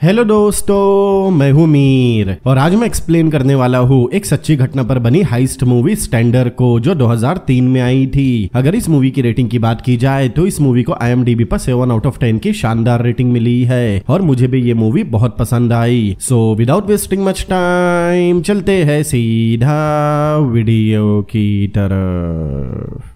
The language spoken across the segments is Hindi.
हेलो दोस्तों, मैं हूँ मीर, और आज मैं एक्सप्लेन करने वाला हूँ एक सच्ची घटना पर बनी हाइस्ट मूवी स्टैंडर को, जो 2003 में आई थी। अगर इस मूवी की रेटिंग की बात की जाए तो इस मूवी को आईएमडीबी पर सेवन आउट ऑफ़ टेन की शानदार रेटिंग मिली है, और मुझे भी ये मूवी बहुत पसंद आई। So without wasting much time चलते है सीधा वीडियो की तरफ़।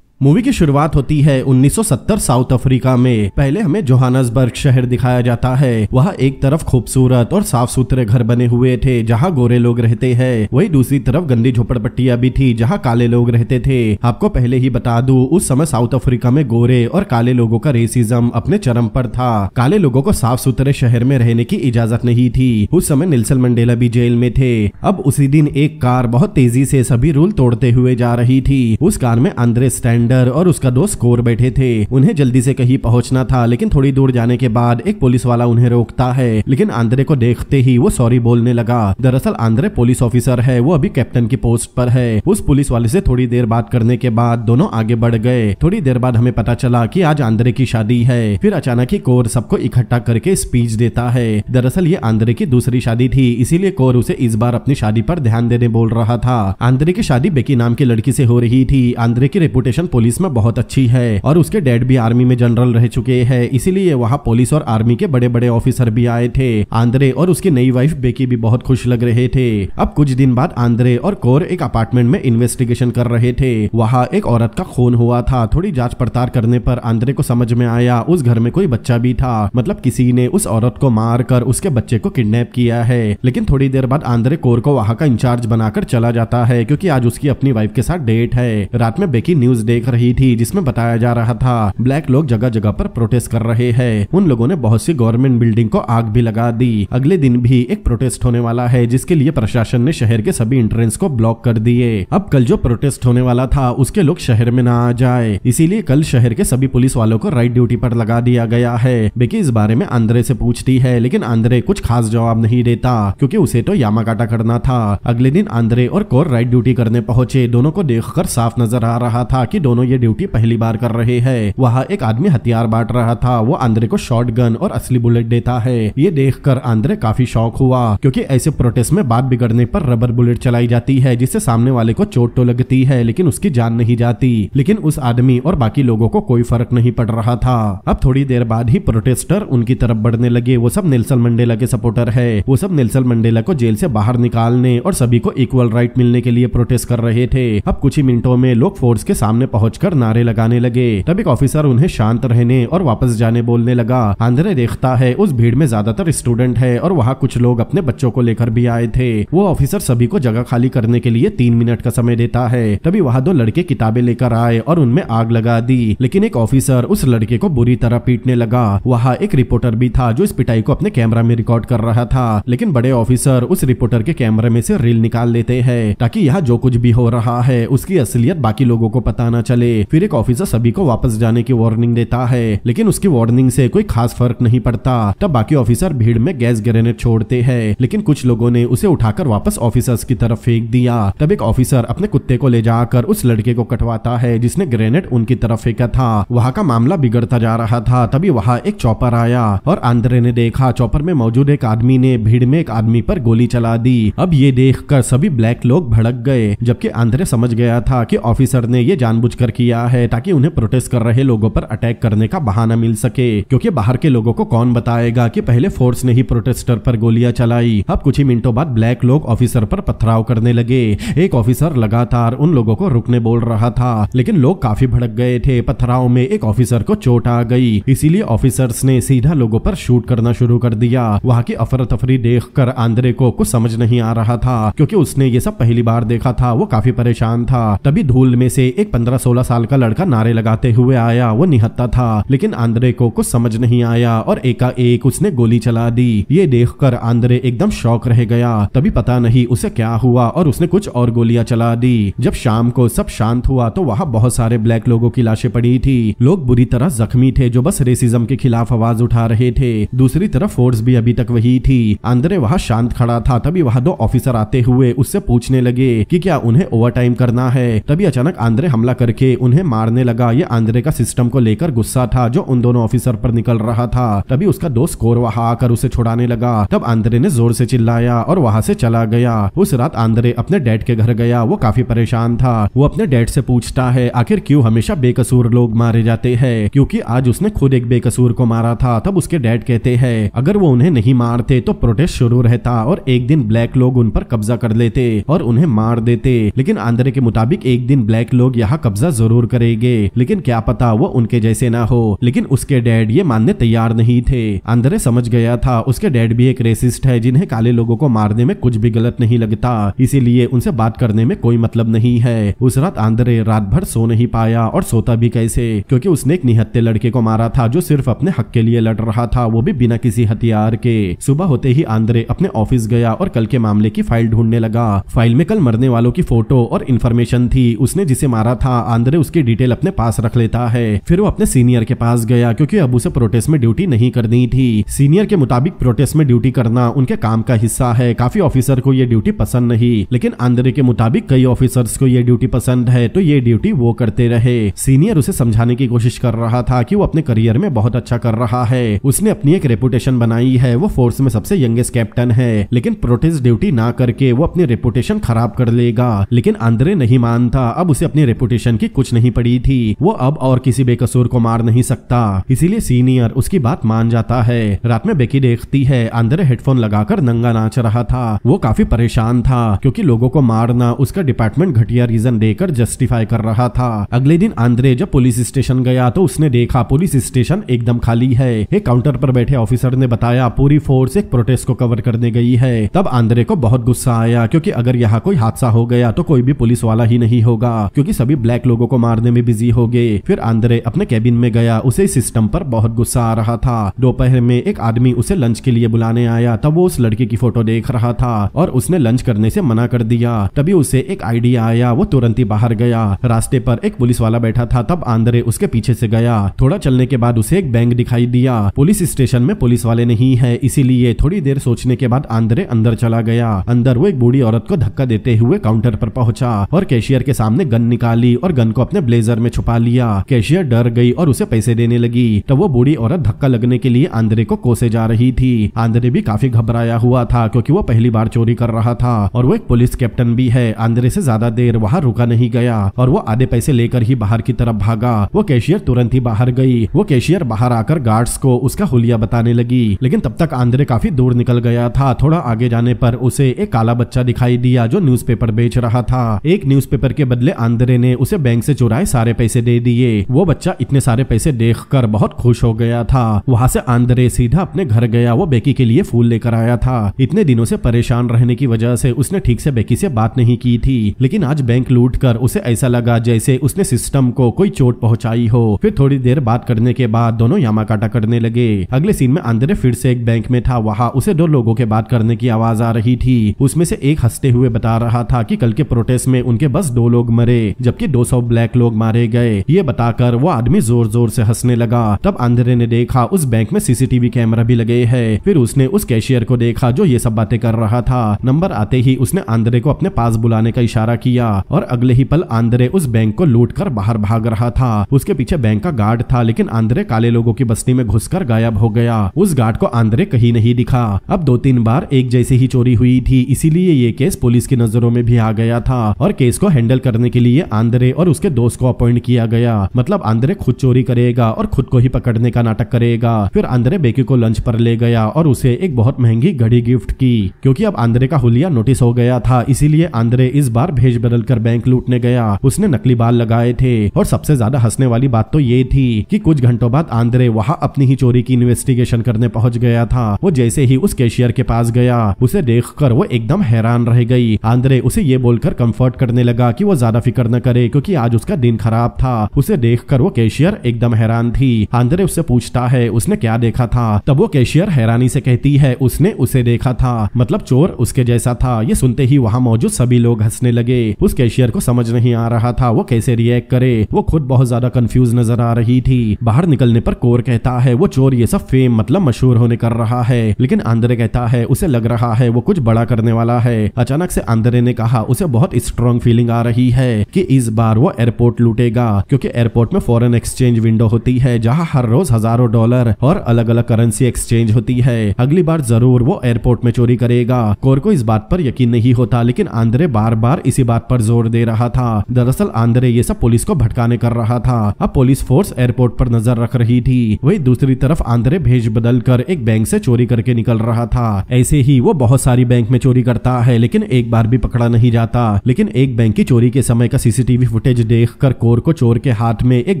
मूवी की शुरुआत होती है 1970 साउथ अफ्रीका में। पहले हमें जोहानसबर्ग शहर दिखाया जाता है। वहाँ एक तरफ़ खूबसूरत और साफ़ सुथरे घर बने हुए थे, जहाँ गोरे लोग रहते हैं। वही दूसरी तरफ़ गंदी झोपड़पट्टियाँ भी थी, जहाँ काले लोग रहते थे। आपको पहले ही बता दू, उस समय साउथ अफ्रीका में गोरे और काले लोगों का रेसिज्म अपने चरम पर था। काले लोगों को साफ़ सुथरे शहर में रहने की इजाज़त नहीं थी। उस समय निल्सन मंडेला भी जेल में थे। अब उसी दिन एक कार बहुत तेज़ी से सभी रूल तोड़ते हुए जा रही थी। उस कार में आंद्रे स्टैंड टेंडर और उसका दोस्त कोर बैठे थे। उन्हें जल्दी से कहीं पहुँचना था, लेकिन थोड़ी दूर जाने के बाद एक पुलिस वाला उन्हें रोकता है। लेकिन आंद्रे को देखते ही वो सॉरी बोलने लगा। दरअसल आंद्रे पुलिस ऑफिसर है, वो अभी कैप्टन की पोस्ट पर है। उस पुलिस वाले से थोड़ी देर बात करने के बाद दोनों आगे बढ़ गए। थोड़ी देर बाद हमें पता चला कि आज आंद्रे की शादी है। फिर अचानक ही कोर सबको इकट्ठा करके स्पीच देता है। दरअसल ये आंद्रे की दूसरी शादी थी, इसीलिए कोर उसे इस बार अपनी शादी पर ध्यान देने बोल रहा था। आंद्रे की शादी बेकी नाम की लड़की से हो रही थी। आंद्रे की रेपुटेशन पुलिस में बहुत अच्छी है और उसके डैड भी आर्मी में जनरल रह चुके हैं। इसीलिए वहाँ पुलिस और आर्मी के बड़े बड़े ऑफिसर भी आए थे। आंद्रे और उसकी नई वाइफ बेकी भी बहुत खुश लग रहे थे। अब कुछ दिन बाद आंद्रे और कोर एक अपार्टमेंट में इन्वेस्टिगेशन कर रहे थे। वहाँ एक औरत का खून हुआ था। थोड़ी जाँच पड़ताल करने पर आंद्रे को समझ में आया, उस घर में कोई बच्चा भी था। मतलब किसी ने उस औरत को मार कर उसके बच्चे को किडनैप किया है। लेकिन थोड़ी देर बाद आंद्रे कोर को वहाँ का इंचार्ज बनाकर चला जाता है, क्योंकि आज उसकी अपनी वाइफ के साथ डेट है। रात में बेकी न्यूज़ देख रही थी, जिसमें बताया जा रहा था, ब्लैक लोग जगह जगह पर प्रोटेस्ट कर रहे हैं। उन लोगों ने बहुत सी गवर्नमेंट बिल्डिंग को आग भी लगा दी। अगले दिन भी एक प्रोटेस्ट होने वाला है, जिसके लिए प्रशासन ने शहर के सभी इंट्रेंस को ब्लॉक कर दिए। अब कल जो प्रोटेस्ट होने वाला था, उसके लोग शहर में न आ जाए। इसीलिए कल शहर के सभी पुलिस वालों को राइट ड्यूटी पर लगा दिया गया है। बेकी इस बारे में आंद्रे से पूछती है, लेकिन आंद्रे कुछ खास जवाब नहीं देता, क्योंकि उसे तो यामाकाटा करना था। अगले दिन आंद्रे और कोर राइट ड्यूटी करने पहुँचे। दोनों को देखकर साफ़ नज़र आ रहा था कि दोनों ये ड्यूटी पहली बार कर रहे हैं। वहाँ एक आदमी हथियार बांट रहा था। वो आंद्रे को शॉर्ट गन और असली बुलेट देता है। ये देखकर आंद्रे काफ़ी शौक हुआ, क्योंकि ऐसे प्रोटेस्ट में बात बिगड़ने पर रबर बुलेट चलाई जाती है, जिससे सामने वाले को चोट तो लगती है, लेकिन उसकी जान नहीं जाती। लेकिन उस आदमी और बाकी लोगों को कोई फ़र्क नहीं पड़ रहा था। अब थोड़ी देर बाद ही प्रोटेस्टर उनकी तरफ़ बढ़ने लगे। वो सब नेल्सन मंडेला के सपोर्टर है। वो सब नेल्सन मंडेला को जेल से बाहर निकालने और सभी को इक्वल राइट मिलने के लिए प्रोटेस्ट कर रहे थे। अब कुछ ही मिनटों में लोग फोर्स के सामने पहुंचकर नारे लगाने लगे। तब एक ऑफिसर उन्हें शांत रहने और वापस जाने बोलने लगा। आंद्रे देखता है, उस भीड़ में ज़्यादातर स्टूडेंट है और वहाँ कुछ लोग अपने बच्चों को लेकर भी आए थे। वो ऑफिसर सभी को जगह खाली करने के लिए तीन मिनट का समय देता है। तभी वहाँ दो लड़के किताबें लेकर आए और उनमें आग लगा दी। लेकिन एक ऑफिसर उस लड़के को बुरी तरह पीटने लगा। वहाँ एक रिपोर्टर भी था जो इस पिटाई को अपने कैमरा में रिकॉर्ड कर रहा था। लेकिन बड़े ऑफिसर उस रिपोर्टर के कैमरे में से रील निकाल लेते हैं, ताकि यहाँ जो कुछ भी हो रहा है, उसकी असलियत बाकी लोगों को पता न चले। फिर एक ऑफिसर सभी को वापस जाने की वार्निंग देता है। लेकिन उसकी वार्निंग से कोई खास फ़र्क नहीं पड़ता। तब बाकी ऑफिसर भीड़ में गैस ग्रेनेड छोड़ते हैं। लेकिन कुछ लोगों ने उसे उठाकर वापस ऑफिसर्स की तरफ़ फेंक दिया। तब एक ऑफिसर अपने कुत्ते को ले जाकर उस लड़के को कटवाता है, जिसने ग्रेनेड उनकी तरफ़ फेंका था। वहाँ का मामला बिगड़ता जा रहा था। तभी वहाँ एक चौपर आया और आंद्रे ने देखा, चौपर में मौजूद एक आदमी ने भीड़ में एक आदमी पर गोली चला दी। अब ये देखकर सभी ब्लैक लोग भड़क गए, जबकि आंद्रे समझ गया था कि ऑफिसर ने ये जानबूझकर किया है ताकि उन्हें प्रोटेस्ट कर रहे लोगों पर अटैक करने का बहाना मिल सके। क्योंकि बाहर के लोगों को कौन बताएगा कि पहले फोर्स ने ही प्रोटेस्टर पर गोलियाँ चलाई। अब कुछ ही मिनटों बाद ब्लैक लोग ऑफिसर पर पथराव करने लगे। एक ऑफिसर लगातार उन लोगों को रुकने बोल रहा था, लेकिन लोग काफ़ी भड़क गए थे। पथराव में एक ऑफिसर को चोट आ गई। इसीलिए ऑफिसर्स ने सीधा लोगों पर शूट करना शुरू कर दिया। वहाँ की अफरा तफरी देख कर आंद्रे को कुछ समझ नहीं आ रहा था, क्योंकि उसने ये सब पहली बार देखा था। वो काफ़ी परेशान था। तभी धूल में से एक पंद्रह सोलह साल का लड़का नारे लगाते हुए आया, वो निहत्ता था, लेकिन आंद्रे को कुछ समझ नहीं आया और एकाएक उसने गोली चला दी। ये देखकर आंद्रे एकदम शौक रह गया। तभी पता नहीं उसे क्या हुआ और उसने कुछ और गोलियाँ चला दी। जब शाम को सब शांत हुआ तो वहाँ बहुत सारे ब्लैक लोगों की लाशें पड़ी थी। लोग बुरी तरह जख्मी थे, जो बस रेसिज्म के खिलाफ आवाज़ उठा रहे थे। दूसरी तरफ़ फोर्स भी अभी तक वही थी। आंद्रे वहाँ शांत खड़ा था, तभी वहाँ दो ऑफिसर आते हुए उससे पूछने लगे कि क्या उन्हें ओवर टाइम करना है? तभी अचानक आंद्रे हमला करके उन्हें मारने लगा। ये आंद्रे का सिस्टम को लेकर गुस्सा था, जो उन दोनों ऑफिसर पर निकल रहा था। तभी उसका दोस्त कोर आकर उसे छुड़ाने लगा। तब आंद्रे ने ज़ोर से चिल्लाया और वहाँ से चला गया। उस रात आंद्रे अपने डैड के घर गया। वो काफ़ी परेशान था। वो अपने डैड से पूछता है, आखिर क्यों हमेशा बेकसूर लोग मारे जाते हैं? क्योंकि आज उसने खुद एक बेकसूर को मारा था। तब उसके डैड कहते हैं, अगर वो उन्हें नहीं मारते तो प्रोटेस्ट शुरू रहता और एक दिन ब्लैक लोग उन पर कब्जा कर लेते और उन्हें मार देते। लेकिन आंद्रे के मुताबिक एक दिन ब्लैक लोग यहाँ कब्जा ज़रूर करेंगे। लेकिन क्या पता वो उनके जैसे ना हो। लेकिन उसके डैड ये मानने तैयार नहीं थे। आंद्रे समझ गया था, उसके डैड भी एक रेसिस्ट है, जिन्हें काले लोगों को मारने में कुछ भी गलत नहीं लगता। इसीलिए उनसे बात करने में कोई मतलब नहीं है। उस रात आंद्रे रात भर सो नहीं पाया और सोता भी कैसे? क्योंकि उसने एक निहत्ते लड़के को मारा था, जो सिर्फ़ अपने हक के लिए लड़ रहा था। वो भी बिना किसी हथियार के। सुबह होते ही आंद्रे अपने ऑफ़िस गया और कल के मामले की फ़ाइल ढूँढने लगा। फ़ाइल में कल मरने वालों की फ़ोटो और इन्फॉर्मेशन थी। उसने जिसे मारा था आंद्रे उसकी डिटेल अपने पास रख लेता है। फिर वो अपने सीनियर के पास गया, क्योंकि अब उसे प्रोटेस्ट में ड्यूटी नहीं करनी थी। सीनियर के मुताबिक प्रोटेस्ट में ड्यूटी करना उनके काम का हिस्सा है। काफ़ी ऑफिसर को ये ड्यूटी पसंद नहीं, लेकिन आंद्रे के मुताबिक कई ऑफिसर्स को ये ड्यूटी पसंद है तो ये ड्यूटी वो करते रहे। सीनियर उसे समझाने की कोशिश कर रहा था कि वो अपने करियर में बहुत अच्छा कर रहा है। उसने अपनी एक रेपुटेशन बनाई है, वो फोर्स में सबसे यंगेस्ट कैप्टन है। लेकिन प्रोटेस्ट ड्यूटी ना करके वो अपनी रेपुटेशन खराब कर लेगा। लेकिन आंद्रे नहीं मानता, अब उसे अपनी रेपुटेशन की कुछ नहीं पड़ी थी। वो अब और किसी बेकसूर को मार नहीं सकता। इसीलिए सीनियर उसकी बात मान जाता है। रात में बेकी देखती है आंद्रे हेडफोन लगाकर नंगा नाच रहा था। वो काफ़ी परेशान था, क्योंकि लोगों को मारना, उसका डिपार्टमेंट घटिया रीजन देकर जस्टिफाई कर रहा था। अगले दिन आंद्रे जब पुलिस स्टेशन गया तो उसने देखा पुलिस स्टेशन एकदम खाली है। एक काउंटर पर बैठे ऑफिसर ने बताया, पूरी फोर्स एक प्रोटेस्ट को कवर करने गई है। तब आंद्रे को बहुत गुस्सा आया, क्योंकि अगर यहाँ कोई हादसा हो गया तो कोई भी पुलिस वाला ही नहीं होगा, क्योंकि सभी ब्लैक लोगों को मारने में बिज़ी हो गए। फिर आंद्रे अपने कैबिन में गया, उसे सिस्टम पर बहुत गुस्सा आ रहा था। दोपहर में एक आदमी उसे लंच के लिए बुलाने आया, तब वो उस लड़के की फ़ोटो देख रहा था और उसने लंच करने से मना कर दिया। तभी उसे एक आइडिया आया, वो तुरंत ही बाहर गया। रास्ते पर एक पुलिस वाला बैठा था, तब आंद्रे उसके पीछे से गया। थोड़ा चलने के बाद उसे एक बैंक दिखाई दिया। पुलिस स्टेशन में पुलिस वाले नहीं है, इसीलिए थोड़ी देर सोचने के बाद आंद्रे अंदर चला गया। अंदर वो एक बूढ़ी औरत को धक्का देते हुए काउंटर पर पहुँचा और कैशियर के सामने गन निकाली और गन को अपने ब्लेजर में छुपा लिया। कैशियर डर गई और उसे पैसे देने लगी। तब वो बूढ़ी औरत धक्का लगने के लिए आंद्रे को कोसे जा रही थी। आंद्रे भी काफ़ी घबराया हुआ था क्योंकि वो पहली बार चोरी कर रहा था और वो एक पुलिस कैप्टन भी है। आंद्रे से ज़्यादा देर वहाँ रुका नहीं गया और वो आधे पैसे लेकर ही बाहर की तरफ़ भागा। वो कैशियर तुरंत ही बाहर गई। वो कैशियर बाहर आकर गार्ड्स को उसका हुलिया बताने लगी। लेकिन तब तक आंद्रे काफ़ी दूर निकल गया था। थोड़ा आगे जाने पर उसे एक काला बच्चा दिखाई दिया जो न्यूज़पेपर बेच रहा था। एक न्यूज़पेपर के बदले आंद्रे ने उसे बैंक से चुराए सारे पैसे दे दिए। वो बच्चा इतने सारे पैसे देखकर बहुत खुश हो गया था। वहाँ से आंद्रे सीधा अपने घर गया। वो बेकी के लिए फूल लेकर आया था। इतने दिनों से परेशान रहने की वजह से उसने ठीक से बेकी से बात नहीं की थी। लेकिन आज बैंक लूट कर उसे ऐसा लगा जैसे उसने सिस्टम को कोई चोट पहुंचाई हो। फिर थोड़ी देर बात करने के बाद दोनों यामा काटा करने लगे। अगले सीन में आंद्रे फिर से एक बैंक में था। वहाँ उसे दो लोगों के बात करने की आवाज़ आ रही थी। उसमें से एक हँसते हुए बता रहा था कि कल के प्रोटेस्ट में उनके बस दो लोग मरे, जबकि 200 ब्लैक लोग मारे गए। ये बताकर वो आदमी ज़ोर ज़ोर से हंसने लगा। तब आंद्रे ने देखा, उस बैंक में सीसीटीवी कैमरा भी लगे है। फिर उसने उस कैशियर को देखा, जो ये सब बातें कर रहा था। नंबर आते ही उसने आंद्रे को अपने पास बुलाने का इशारा किया और अगले ही पल आंद्रे उस बैंक को लूट कर बाहर भाग रहा था। उसके पीछे बैंक का गार्ड था, लेकिन आंद्रे काले लोगों की बस्ती में घुसकर गायब हो गया। उस गार्ड को आंद्रे कहीं नहीं दिखा। अब दो तीन बार एक जैसे ही चोरी हुई थी, इसीलिए ये केस पुलिस की नज़रों में भी आ गया था और केस को हैंडल करने के लिए आंद्रे और उसके दोस्त को अपॉइंट किया गया। मतलब आंद्रे खुद चोरी करेगा और खुद को ही पकड़ने का नाटक करेगा। फिर आंद्रे बेकी को लंच पर ले गया और उसे एक बहुत महँगी घड़ी गिफ्ट की। क्योंकि अब आंद्रे का हुलिया नोटिस हो गया था, इसीलिए आंद्रे इस बार भेज बदल कर बैंक लूटने गया। उसने नकली बाल लगाए थे। और सबसे ज़्यादा हंसने वाली बात तो ये थी कि कुछ घंटों बाद आंद्रे वहाँ अपनी ही चोरी की इन्वेस्टिगेशन करने पहुँच गया था। वो जैसे ही उस कैशियर के पास गया, उसे देखकर वो एकदम हैरान रह गई। आंद्रे उसे ये बोलकर कंफर्ट करने लगा कि वो ज़्यादा फ़िक्र न करे, क्योंकि आज उसका दिन खराब था। उसे देखकर वो कैशियर एकदम हैरान थी। आंद्रे उससे पूछता है, उसने क्या देखा था? तब वो कैशियर हैरानी से कहती है, उसने उसे देखा था। मतलब चोर उसके जैसा था। ये सुनते ही वहाँ मौजूद सभी लोग हंसने लगे। उस कैशियर को समझ नहीं आ रहा था। वो कैसे रिएक्ट करे? वो खुद बहुत ज़्यादा कंफ्यूज नज़र आ रही थी। बाहर निकलने पर कोर कहता है, वो चोर ये सब फेम मतलब मशहूर होने कर रहा है। लेकिन आंद्रे कहता है, उसे लग रहा है वो कुछ बड़ा करने वाला है। अचानक से आंद्रे ने कहा, उसे बहुत स्ट्रॉन्ग फीलिंग आ रही है कि इस बार वो एयरपोर्ट लूटेगा, क्योंकि एयरपोर्ट में फॉरेन एक्सचेंज विंडो होती है, जहाँ हर रोज हज़ारों डॉलर और अलग अलग करेंसी एक्सचेंज होती है। अगली बार ज़रूर वो एयरपोर्ट में चोरी करेगा। कोर को इस बात पर यकीन नहीं होता, लेकिन आंद्रे बार बार इसी बात पर ज़ोर दे रहा था। दरअसल आंद्रे ये सब पुलिस को भटकाने कर रहा था। अब पुलिस फोर्स एयरपोर्ट पर नज़र रख रही थी। वही दूसरी तरफ़ आंद्रे भेज बदल कर एक बैंक से चोरी करके निकल रहा था। ऐसे ही वो बहुत सारी बैंक में चोरी करता है, लेकिन एक बार भी पकड़ा नहीं जाता। लेकिन एक बैंक की चोरी के समय का सीसीटीवी फुटेज देख कर कोर को चोर के हाथ में एक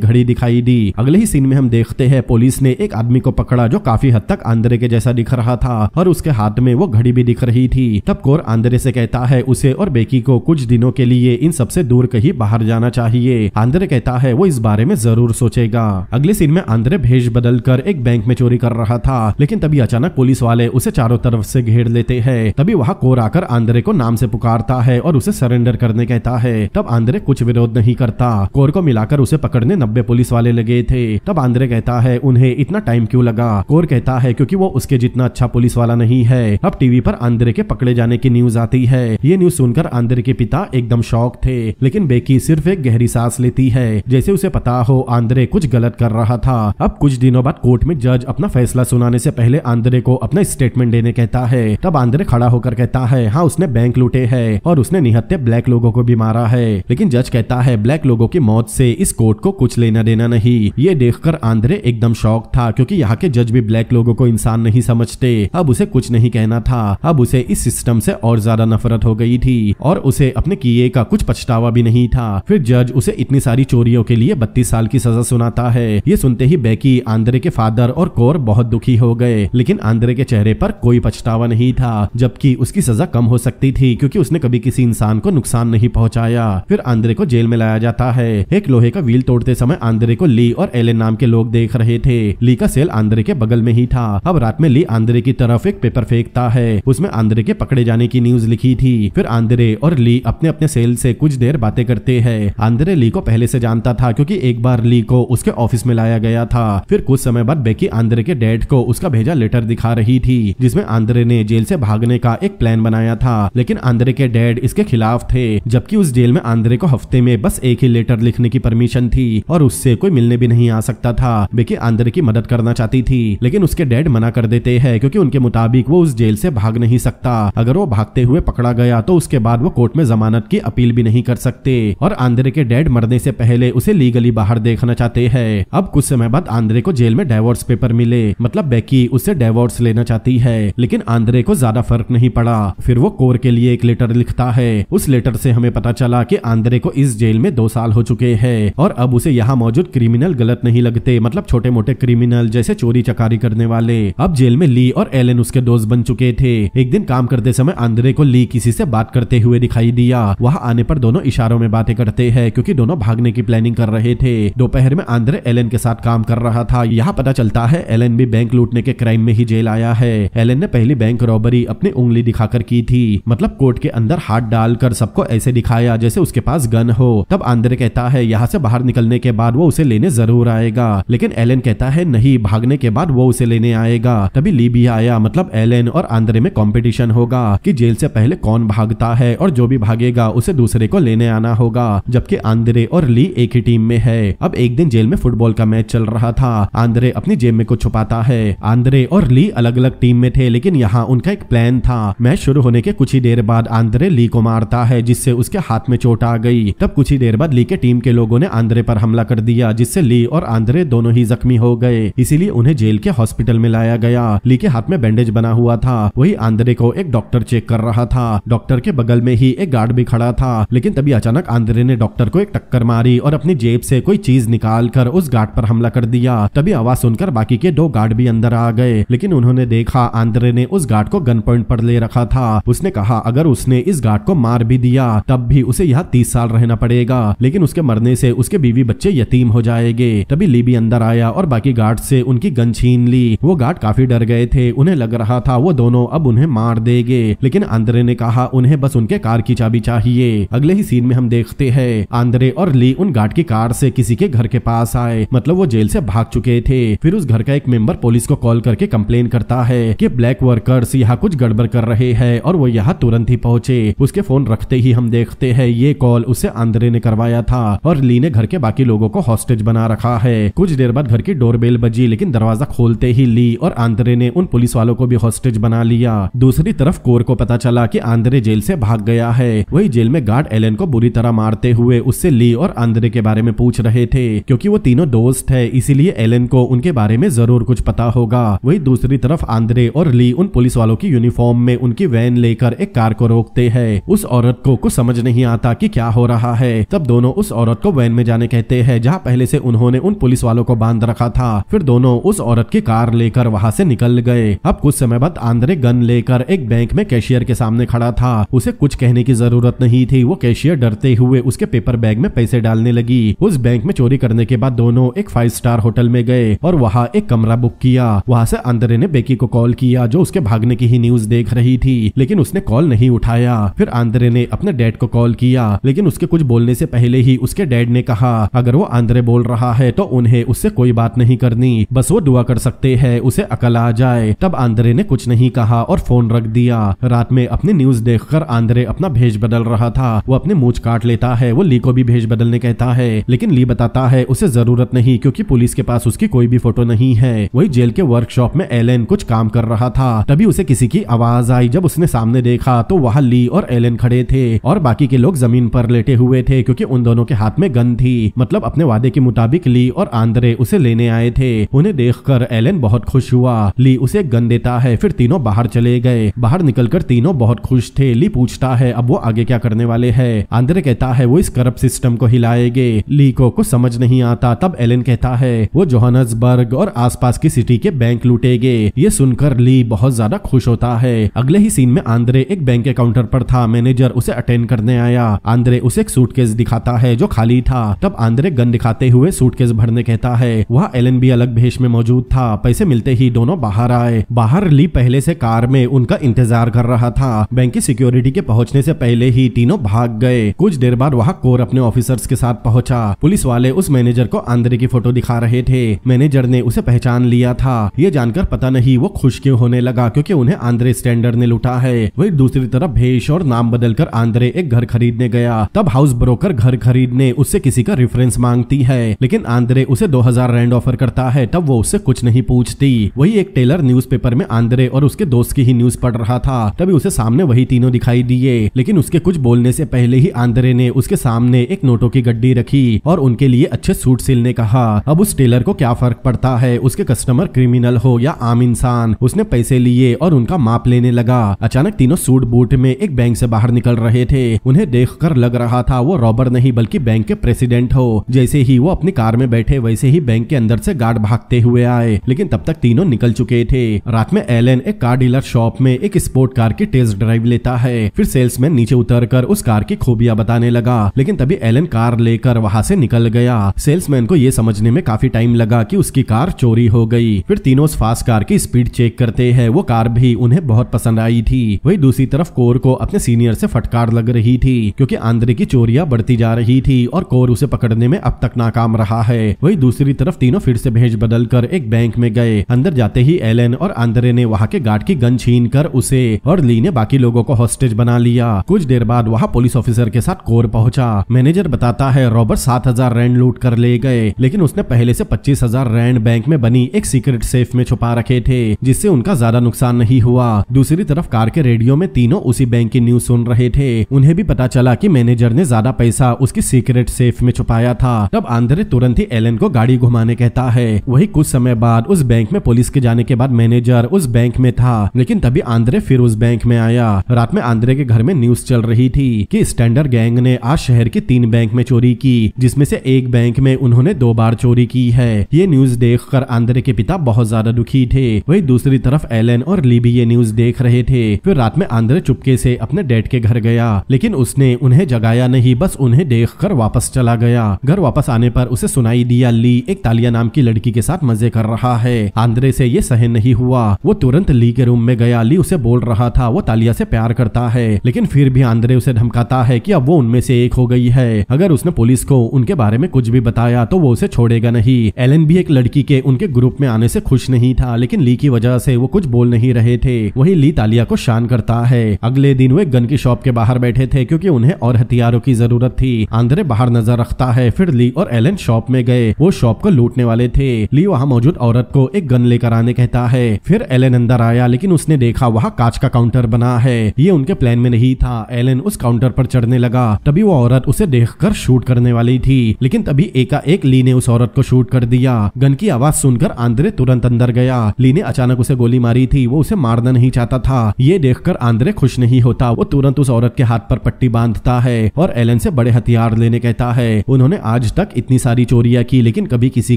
घड़ी दिखाई दी। अगले ही सीन में हम देखते हैं पुलिस ने एक आदमी को पकड़ा जो काफ़ी हद तक आंद्रे के जैसा दिख रहा था और उसके हाथ में वो घड़ी भी दिख रही थी। तब कोर आंद्रे से कहता है, उसे और बेकी को कुछ दिनों के लिए इन सबसे दूर कहीं बाहर जाना चाहिए। आंद्रे कहता है, वो इस बारे में ज़रूर सोचेगा। अगले सीन में आंद्रे भेज बदल कर एक बैंक में चोरी कर रहा था, लेकिन तभी अचानक पुलिस वाले उसे चारों तरफ़ से घेर लेते हैं। तभी वहाँ कोर आकर आंद्रे को नाम से पुकारता है और उसे सरेंडर करने कहता है। तब आंद्रे कुछ विरोध नहीं करता। कोर को मिलाकर उसे पकड़ने नब्बे पुलिस वाले लगे थे। तब आंद्रे कहता है, उन्हें इतना टाइम क्यों लगा? कोर कहता है, क्योंकि वो उसके जितना अच्छा पुलिस वाला नहीं है। अब टीवी पर आंद्रे के पकड़े जाने की न्यूज़ आती है। ये न्यूज़ सुनकर आंद्रे के पिता एकदम शौक थे, लेकिन बेकी सिर्फ़ एक गहरी सांस लेती है। जैसे उसे पता हो, आंद्रे कुछ गलत कर रहा था। अब कुछ दिनों बाद कोर्ट में जज अपना फैसला सुनाने से पहले आंद्रे को अपना स्टेटमेंट देने कहता है। तब आंद्रे खड़ा होकर कहता है हाँ उसने बैंक लूटे है और उसने निहत्ते ब्लैक लोगों को भी मारा है। लेकिन जज कहता है ब्लैक लोगों की मौत से इस कोर्ट को कुछ लेना देना नहीं। ये देखकर आंद्रे एकदम शौक था, क्योंकि यहाँ के जज भी ब्लैक लोगों को इंसान नहीं समझते। अब उसे कुछ नहीं कहना था। अब उसे इस सिस्टम से और ज़्यादा नफरत हो गई थी और उसे अपने किए का कुछ पछतावा भी नहीं था। फिर जज उसे इतनी सारी चोरियों के लिए बत्तीस साल की सजा सुनाता है। ये सुनते ही बैकी आंद्रे के फादर और कोर बहुत दुखी हो गए, लेकिन आंद्रे के चेहरे पर कोई पछतावा नहीं था, जबकि उसकी सजा कम हो सकती थी, क्योंकि उसने कभी किसी इंसान को नुकसान नहीं पहुँचाया। फिर आंद्रे को जेल में लाया जाता है। एक लोहे का व्हील तोड़ते समय आंद्रे को ली और एलेन नाम के लोग देख रहे थे। ली का सेल आंद्रे के बगल में ही था। अब रात में ली आंद्रे की तरफ़ एक पेपर फेंकता है। उसमें आंद्रे के पकड़े जाने की न्यूज़ लिखी थी। फिर आंद्रे और ली अपने अपने सेल से कुछ देर बातें करते हैं। आंद्रे ली को पहले से जानता था क्योंकि एक बार ली को उसके ऑफ़िस में लाया गया था। फिर कुछ समय बाद बेकी आंद्रे के डैड को उसका भेजा लेटर दिखा रही थी, जिसमें आंद्रे ने जेल से भागने का एक प्लान बनाया था। लेकिन आंद्रे के डैड इसके खिलाफ थे, जबकि उस जेल में आंद्रे को हफ़्ते में बस एक ही लेटर लिखने की परमिशन थी और उससे कोई मिलने भी नहीं आ सकता था। बेकी आंद्रे की मदद करना चाहती थी, लेकिन उसके डैड मना कर देते हैं क्योंकि उनके मुताबिक वो उस जेल से भाग नहीं सकता। अगर वो भागते हुए पकड़ा गया तो उसके बाद वो कोर्ट में जमानत की अपील भी नहीं कर सकते। और आंद्रे के डैड मरने से पहले उसे लीगली बाहर देखना चाहते हैं। अब कुछ समय बाद आंद्रे को जेल में डाइवोर्स पेपर मिले मतलब बेकी उससे डाइवोर्स लेना चाहती है, लेकिन आंद्रे को ज़्यादा फ़र्क नहीं पड़ा। फिर वो कोर के लिए एक लेटर लिखता है। उस लेटर से हमें पता चला कि आंद्रे को इस जेल में दो साल हो चुके हैं और अब उसे यहाँ मौजूद क्रिमिनल गलत नहीं लगते मतलब छोटे मोटे क्रिमिनल जैसे चोरी चकारी करने वाले। अब जेल में ली और एलन उसके दोस्त बन चुके थे। एक दिन काम करते समय आंद्रे को ली किसी से बात करते हुए दिखाई दिया। वहाँ आने पर दोनों इशारों में बातें करते हैं, क्योंकि दोनों भागने की प्लानिंग कर रहे थे। दोपहर में आंद्रे एलन के साथ काम कर रहा था। यहाँ पता चलता है, एलन भी बैंक लूटने के क्राइम में ही जेल आया है। एलन ने पहली बैंक रॉबरी अपनी उंगली दिखाकर की थी। मतलब कोर्ट के अंदर हाथ डालकर सबको ऐसे दिखाया जैसे उसके पास गन हो। तब आंद्रे कहता है, यहाँ से बाहर निकलने के बाद वो उसे लेने ज़रूर आएगा। लेकिन एलन कहता है, नहीं, भागने के बाद वो उसे लेने आएगा। तभी ली भी आया। मतलब एलेन और आंद्रे में कॉम्पिटिशन होगा कि जेल से पहले कौन भागता है और जो भी भागेगा, उसे दूसरे को लेने आना होगा। जबकि आंद्रे और ली एक ही टीम में है। अब एक दिन जेल में फुटबॉल का मैच चल रहा था। आंद्रे अपनी जेब में कुछ छुपाता है। आंद्रे और ली अलग अलग टीम में थे, लेकिन यहाँ उनका एक प्लान था। मैच शुरू होने के कुछ ही देर बाद आंद्रे ली को मारता है, जिससे उसके हाथ में चोट आ गई। तब कुछ ही देर बाद ली के टीम के लोगों ने आंद्रे पर हमला कर दिया, जिससे ली और आंद्रे दोनों ही जख्मी हो गए। इसीलिए उन्हें जेल के हॉस्पिटल में लाया गया। ली के हाथ में बैंडेज बना हुआ था। वही आंद्रे को एक डॉक्टर चेक कर रहा था। डॉक्टर के बगल में ही एक गार्ड भी खड़ा था। लेकिन तभी अचानक आंद्रे ने डॉक्टर को एक टक्कर मारी और अपनी जेब से कोई चीज़ निकाल कर उस गार्ड पर हमला कर दिया। तभी आवाज़ सुनकर बाकी के दो गार्ड भी अंदर आ गए। लेकिन उन्होंने देखा, आंद्रे ने उस गार्ड को गन पॉइंट पर ले रखा था। उसने कहा, अगर उसने इस गार्ड को मार भी दिया, तब भी उसे यहाँ तीस साल रहना पड़ेगा। मरेगा लेकिन उसके मरने से उसके बीवी बच्चे यतीम हो जाएँगे। तभी लीबी अंदर आया और बाकी गार्ड से उनकी गन छीन ली। वो गार्ड काफ़ी डर गए थे। उन्हें लग रहा था वो दोनों अब उन्हें मार देंगे। लेकिन आंद्रे ने कहा, उन्हें बस उनके कार की चाबी चाहिए। अगले ही सीन में हम देखते हैं। आंद्रे और ली उन गार्ड की कार से किसी के घर के पास आए। मतलब वो जेल से भाग चुके थे। फिर उस घर का एक मेंबर पुलिस को कॉल करके कंप्लेन करता है कि ब्लैक वर्कर्स यहाँ कुछ गड़बड़ कर रहे हैं और वो यहाँ तुरंत ही पहुँचे। उसके फ़ोन रखते ही हम देखते हैं, ये कॉल उसे आंद्रे ने करवाया था और ली ने घर के बाकी लोगों को हॉस्टेज बना रखा है। कुछ देर बाद घर की डोरबेल बजी, लेकिन दरवाज़ा खोलते ही ली और आंद्रे ने उन पुलिस वालों को भी हॉस्टेज बना लिया। दूसरी तरफ़ कोर को पता चला कि आंद्रे जेल से भाग गया है। वही जेल में गार्ड एलन को बुरी तरह मारते हुए उससे ली और आंद्रे के बारे में पूछ रहे थे, क्योंकि वो तीनों दोस्त है, इसीलिए एलन को उनके बारे में ज़रूर कुछ पता होगा। वही दूसरी तरफ़ आंद्रे और ली उन पुलिस वालों की यूनिफॉर्म में उनकी वैन लेकर एक कार को रोकते हैं। उस औरत को कुछ समझ नहीं आता कि क्या हो रहा है। तब दोनों उस औरत को वैन में जाने कहते हैं, जहाँ पहले से उन्होंने उन पुलिस वालों को बाँध रखा था। फिर दोनों उस औरत की कार लेकर वहाँ से निकल गए। अब कुछ समय बाद आंद्रे गन लेकर एक बैंक में कैशियर के सामने खड़ा था। उसे कुछ कहने की ज़रूरत नहीं थी। वो कैशियर डरते हुए उसके पेपर बैग में पैसे डालने लगी। उस बैंक में चोरी करने के बाद दोनों एक फाइव स्टार होटल में गए और वहाँ एक कमरा बुक किया। वहाँ से आंद्रे ने बेकी को कॉल किया, जो उसके भागने की ही न्यूज़ देख रही थी, लेकिन उसने कॉल नहीं उठाया। फिर आंद्रे ने अपने डैड को कॉल किया, लेकिन उसके कुछ बोलने से पहले ही उसके डैड ने कहा, अगर वो आंद्रे बोल रहा है तो उन्हें उससे कोई बात नहीं करनी। बस वो दुआ कर सकते हैं, उसे अकल आ जाए। तब आंद्रे ने कुछ नहीं कहा और फ़ोन रख दिया। रात में अपनी न्यूज़ देखकर आंद्रे अपना भेज बदल रहा था। वो अपने मूछ काट लेता है, वो ली को भी भेज बदलने कहता है, लेकिन ली बताता है, उसे ज़रूरत नहीं, क्योंकि पुलिस के पास उसकी कोई भी फ़ोटो नहीं है। वही जेल के वर्कशॉप में एलेन कुछ काम कर रहा था। तभी उसे किसी की आवाज़ आई। जब उसने सामने देखा तो वहाँ ली और एलेन खड़े थे और बाकी के लोग ज़मीन पर लेटे हुए थे। क्योंकि उन दोनों के हाथ में गन थी। मतलब अपने वादे के मुताबिक ली और आंद्रे उसे लेने आए थे। उन्हें देखकर एलेन बहुत खुश हुआ। ली उसे गन देता है, फिर तीनों बाहर चले गए। बाहर निकलकर तीनों बहुत खुश थे। ली पूछता है, अब वो आगे क्या करने वाले हैं? आंद्रे कहता है, वो इस करप्ट सिस्टम को हिलाएँगे। ली को कुछ समझ नहीं आता। तब एलेन कहता है, वो जोहानसबर्ग और आसपास की सिटी के बैंक लूटेंगे। ये सुनकर ली बहुत ज़्यादा खुश होता है। अगले ही सीन में आंद्रे एक बैंक के काउंटर पर था। मैनेजर उसे अटेंड करने आया। आंद्रे उसे एक सूटकेस दिखाता है, जो खाली था। तब आंद्रे गन दिखाते हुए सूटकेस भरने कहता है, वहाँ एलन भी अलग भेष में मौजूद था। पैसे मिलते ही दोनों बाहर आए। बाहर ली पहले से कार में, उनका इंतज़ार कर रहा था। बैंक की सिक्योरिटी के पहुँचने से पहले ही तीनों भाग गए। कुछ देर बाद वहाँ कोर अपने ऑफिसर्स के साथ पहुँचा। पुलिस वाले उस मैनेजर को आंद्रे की फ़ोटो दिखा रहे थे। मैनेजर ने उसे पहचान लिया था। ये जानकर पता नहीं वो खुश क्यों होने लगा, क्योंकि उन्हें आंद्रे स्टैंडर्ड ने लुटा है। वही दूसरी तरफ़ भेष और नाम बदलकर आंद्रे एक घर खरीदने गया। तब हाउस ब्रोकर घर खरीदने उससे किसी का रेफरेंस मांगती है। लेकिन आंद्रे उसे 2000 रैंड ऑफ़र करता है, तब वो उससे कुछ नहीं पूछती। वही एक टेलर न्यूज़पेपर में आंद्रे और उसके दोस्त की ही न्यूज़ पढ़ रहा था। तभी उसे सामने वही तीनों दिखाई दिए। लेकिन उसके कुछ बोलने से पहले ही आंद्रे ने उसके सामने एक नोटों की गड्डी रखी और उनके लिए अच्छे सूट सिलने कहा, अब उस टेलर को क्या फ़र्क पड़ता है? उसके कस्टमर क्रिमिनल हो या आम इंसान? उसने पैसे लिए और उनका माप लेने लगा। अचानक तीनों सूट बूट में एक बैंक से बाहर निकल रहे थे। उन्हें देखकर लग रहा था वो रॉबर नहीं, बल्कि बैंक के प्रेसिडेंट हो। जैसे ही वो अपनी कार में बैठे, वैसे ही बैंक के अंदर से गार्ड भागते हुए आए। लेकिन तब तक तीनों निकल चुके थे। रात में एलन एक कार डीलर शॉप में एक स्पोर्ट कार की टेस्ट ड्राइव लेता है। फिर सेल्समैन नीचे उतर कर उस कार की खूबियाँ बताने लगा। लेकिन तभी एलन कार लेकर वहाँ से निकल गया। सेल्समैन को ये समझने में काफ़ी टाइम लगा कि उसकी कार चोरी हो गई। फिर तीनों उस फास्ट कार की स्पीड चेक करते हैं। वो कार भी उन्हें बहुत पसंद आई थी। वही दूसरी तरफ़ कोर को अपने सीनियर से फटकार लग रही थी, क्योंकि आंद्रे की चोरियाँ बढ़ती जा रही थी और कोर उसे पकड़ने में अब तक नाकाम रहा है। वही दूसरी तरफ़ तीनों फिर से भेज बदल कर एक बैंक में गए। अंदर जाते ही एलन और आंद्रे ने वहाँ के गार्ड की गन छीन कर उसे और ली ने बाकी लोगों को हॉस्टेज बना लिया। कुछ देर बाद वहाँ पुलिस ऑफिसर के साथ कोर पहुँचा। मैनेजर बताता है, रॉबर्ट सात हज़ार रैंड लूट कर ले गए, लेकिन उसने पहले से पच्चीस हज़ार रैंड बैंक में बनी एक सीक्रेट सेफ़ में छुपा रखे थे, जिससे उनका ज़्यादा नुकसान नहीं हुआ। दूसरी तरफ़ कार के रेडियो में तीनों उसी बैंक की न्यूज़ सुन रहे थे। उन्हें भी पता चला की मैनेजर ने ज़्यादा पैसा उसकी सीक्रेट सेफ़ में छुपाया था। तब आंद्रे तुरंत ही एलन को गाड़ी घुमाने कहता है। वही कुछ समय बाद उस बैंक में पुलिस के जाने के बाद मैनेजर उस बैंक में था। लेकिन तभी आंद्रे फिर उस बैंक में आया। रात में आंद्रे के घर में न्यूज़ चल रही थी कि स्टैंडर्ड गैंग ने आज शहर के तीन बैंक में चोरी की, जिसमें से एक बैंक में उन्होंने दो बार चोरी की है। ये न्यूज़ देखकर आंद्रे के पिता बहुत ज़्यादा दुखी थे। वही दूसरी तरफ़ एलन और ली भी ये न्यूज़ देख रहे थे। फिर रात में आंद्रे चुपके से अपने डैड के घर गया, लेकिन उसने उन्हें जगाया नहीं। बस उन्हें देखकर वापस चला गया। घर वापस आने पर उसे सुनाई दिया, ली, एक तालिया नाम की लड़की के साथ मज़े कर रहा है। आंद्रे से ये सहन नहीं हुआ। वो तुरंत ली के रूम में गया। ली उसे बोल रहा था, वो तालिया से प्यार करता है, लेकिन फिर भी आंद्रे उसे धमकाता है कि अब वो उनमें से एक हो गई है। अगर उसने पुलिस को उनके बारे में कुछ भी बताया तो वो उसे छोड़ेगा नहीं। एलन भी एक लड़की के उनके ग्रुप में आने से खुश नहीं था, लेकिन ली की वजह से वो कुछ बोल नहीं रहे थे। वही ली तालिया को शान करता है। अगले दिन वो एक गन की शॉप के बाहर बैठे थे, क्योंकि उन्हें और हथियारों की ज़रूरत थी। आंद्रे बाहर नज़र रखता है। फिर ली और एलन शॉप में गए। वो शॉप को लूटने वाले थे। ली वहाँ मौजूद औरत को एक गन लेकर आने कहता है। फिर एलन अंदर आया, लेकिन उसने देखा वहाँ कांच का काउंटर बना है। ये उनके प्लान में नहीं था। एलन उस काउंटर पर चढ़ने लगा। तभी वो औरत उसे देखकर शूट करने वाली थी। लेकिन तभी एकाएक ली ने उस औरत को शूट कर दिया। गन की आवाज़ सुनकर आंद्रे तुरंत अंदर गया। ली ने अचानक उसे गोली मारी थी। वो उसे मारना नहीं चाहता था। ये देखकर आंद्रे खुश नहीं होता। वो तुरंत उस औरत के हाथ पर पट्टी बांधता है और एलन से बड़े हथियार लेने कहता है। उन्होंने आज तक इतनी सारी चोरियाँ की, लेकिन कभी किसी